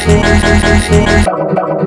Thank you.